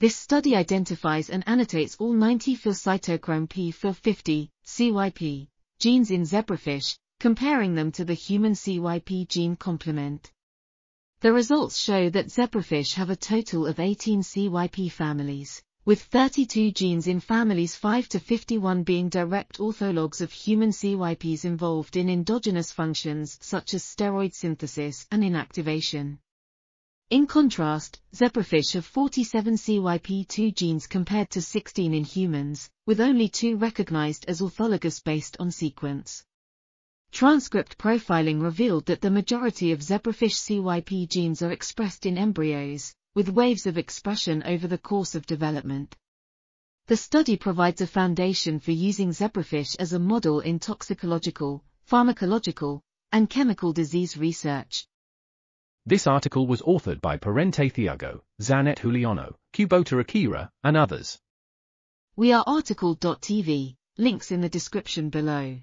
This study identifies and annotates all 90 cytochrome P450, CYP, genes in zebrafish, comparing them to the human CYP gene complement. The results show that zebrafish have a total of 18 CYP families, with 32 genes in families 5 to 51 being direct orthologs of human CYPs involved in endogenous functions such as steroid synthesis and inactivation. In contrast, zebrafish have 47 CYP2 genes compared to 16 in humans, with only two recognized as orthologous based on sequence. Transcript profiling revealed that the majority of zebrafish CYP genes are expressed in embryos, with waves of expression over the course of development. The study provides a foundation for using zebrafish as a model in toxicological, pharmacological, and chemical disease research. This article was authored by Parente Thiago, Zanette Juliano, Kubota Akira, and others. We are RTCL.TV, links in the description below.